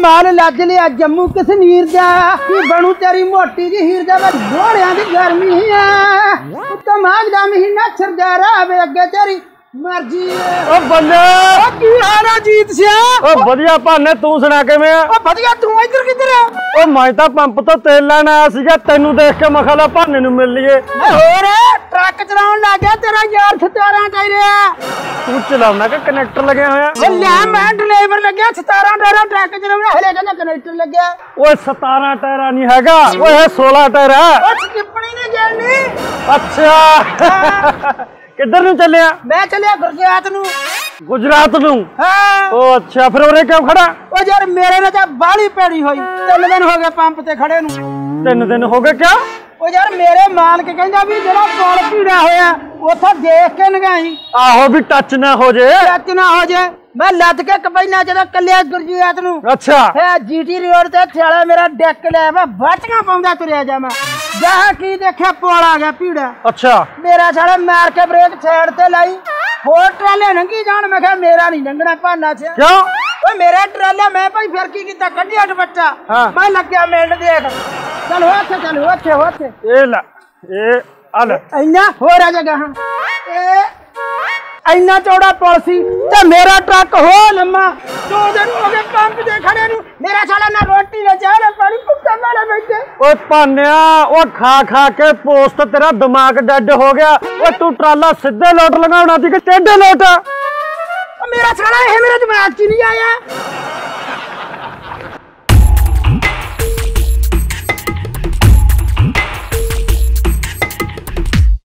ਮਾਲ ਲੱਜ ਲਿਆ ਜੰਮੂ ਕਸ਼ਮੀਰ ਦਾ। ਕੀ ਬਣੂ ਤੇਰੀ ਮੋਟੀ ਜੀ ਹੀਰ ਦਾ? ਵੇ ਘੋੜਿਆਂ ਦੀ ਗਰਮੀ ਆ। ਕਮਾਗ ਦਾ ਮਹੀਨਾ ਛਰਦਾ ਰਾਵੇ ਅੱਗੇ ਤੇਰੀ ਮਰਜ਼ੀ ਆ ਓ ਬੱਲੇ। ਓ ਕੀ ਹਾਲ ਆ ਜੀਤ ਸਿਆ? ਓ ਵਧੀਆ ਭਾਨੇ ਤੂੰ ਸੁਣਾ ਕਿਵੇਂ ਆ? ਓ ਵਧੀਆ ਤੂੰ ਇੱਧਰ ਕਿੱਧਰ ਆ? ਓ ਮੈਂ ਤਾਂ ਪੰਪ ਤੋਂ ਤੇਲ ਲੈਣ ਆਇਆ ਸੀਗਾ ਤੈਨੂੰ ਦੇਖ ਕੇ ਮੈਂ ਖਲਾ ਭਾਨੇ ਨੂੰ ਮਿਲ ਲਈਏ। ਹੋਰ ਟਰੱਕ ਚਲਾਉਣ ਲੱਗ ਗਿਆ ਤੇਰਾ ਯਾਰ 17 ਟਾਇਰੇ ਆ। ਤੂੰ ਚਲਾਉਣਾ ਕਿ ਕਨੈਕਟਰ ਲੱਗਿਆ ਹੋਇਆ? ਓ ਲੈ ਮੈਂ ਡਰਾਈਵਰ ਲੱਗਿਆ 17 ਟਾਇਰਾ ਟਰੱਕ ਚਲਾਉਣਾ ਹਲੇ ਕਹਿੰਦਾ ਕਨੈਕਟਰ ਲੱਗਿਆ। ਓਏ 17 ਟਾਇਰਾਂ ਨਹੀਂ ਹੈਗਾ ਓਏ ਇਹ 16 ਟਾਇਰ ਟਿੱਪਣੀ ਨੇ? ਅੱਛਾ। ਕਿੱਧਰ ਨੂੰ ਚੱਲਿਆ? ਮੈਂ ਚੱਲਿਆ ਗੁਰਜੀਤ ਨੂੰ। ਗੁਜਰਾਤ ਨੂੰ? ਹਾਂ। ਓ ਅੱਛਾ ਫਿਰ ਉਰੇ ਕਿਉਂ ਖੜਾ? ਓ ਯਾਰ ਮੇਰੇ ਨਾਲ ਤਾਂ ਬਾਹਲੀ ਪੈੜੀ ਹੋਈ। ਤਿੰਨ ਦਿਨ ਹੋ ਗਏ ਪੰਪ ਤੇ ਖੜੇ ਨੂੰ। ਤਿੰਨ ਦਿਨ ਹੋ ਗਏ ਕਿਆ ਓ ਯਾਰ ਮੇਰੇ ਮਾਲਕ ਕਹਿੰਦਾ ਵੀ ਜਿਹੜਾ ਪੁਲ ਭੀੜਾ ਹੋਇਆ ਉੱਥੋਂ ਦੇਖ ਕੇ ਨਗਾਈ। ਆਹੋ ਵੀ ਟੱਚ ਨਾ ਹੋ ਜੇ। ਟੱਚ ਨਾ ਹੋ ਜੇ। ਮੈਂ ਲੱਦ ਕੇ ਕਪੈਨਾ ਜਦੋਂ ਕੱਲਿਆ ਗੁਰਜੀਤ ਨੂੰ ਅੱਛਾ। ਹੈ ਜੀਟੀ ਰੋਡ ਤੇ ਥਿਆਲਾ ਮੇਰਾ ਡੈਕ ਲੈ ਵਾ ਬਾਟੀਆਂ ਪਾਉਂਦਾ ਤੁਰਿਆ ਜਾ ਮੈਂ। ਜਾ ਕੀ ਦੇਖਿਆ ਪੁਲ ਆ ਗਿਆ ਭੀੜਾ। ਅੱਛਾ। ਮੇਰਾ ਸਾਲਾ ਮਾਰ ਕੇ ਬ੍ਰੇਕ ਸਾਈਡ ਤੇ ਲਾਈ ਹੋਰ ਟਰਾਲੇ ਲੰਘੀ ਜਾਣ ਮੈਂ ਕਿਹਾ ਮੇਰਾ ਨਹੀਂ ਲੰਘਣਾ ਭਾਨਾ ਚ। ਕਿਉਂ? ਓਏ ਮੇਰੇ ਟਰਾਲਾ ਮੈਂ ਭਾਈ ਫਿਰ ਕੀ ਕੀਤਾ ਕੱਢਿਆ ਦੁਪੱਟਾ। ਮੈਂ ਲੱਗਿਆ ਮਿੰਟ ਦੇਖ। ਚਲ ਉੱਥੇ ਚਲ ਉੱਥੇ ਉੱਥੇ ਇਹ ਲੈ ਇਹ ਆ ਲੈ। ਇੰਨਾ ਹੋਰ ਆ ਜਗਾ ਹਾਂ ਇਹ ਇੰਨਾ ਚੌੜਾ ਪੁਲ ਸੀ ਤੇ ਮੇਰਾ ਟਰੱਕ ਹੋ ਲੰਮਾ। ਦੋ ਦਿਨ ਹੋ ਗਏ ਪੰਪ ਤੇ ਖੜੇ ਨੂੰ। ਮੇਰਾ ਸਾਲਾ ਨਾ ਰੋਟੀ ਨਾ ਚਾਹ ਨਾ ਪਾਣੀ ਭੁੱਖੇ ਨਾਲੇ ਬੈਠੇ। ਓਏ ਭਾਨਿਆ ਉਹ ਖਾ ਖਾ ਕੇ ਪੋਸਟ ਤੇਰਾ ਦਿਮਾਗ ਡੈਡ ਹੋ ਗਿਆ। ਓਏ ਤੂੰ ਟਰਾਲਾ ਸਿੱਧੇ ਲੋਟ ਲਗਾਉਣਾ ਸੀ ਕਿ ਟੇਢੇ ਲੋਟ? ਮੇਰਾ ਸਾਲਾ ਇਹ ਮੇਰੇ ਦਿਮਾਗ 'ਚ ਨਹੀਂ ਆਇਆ।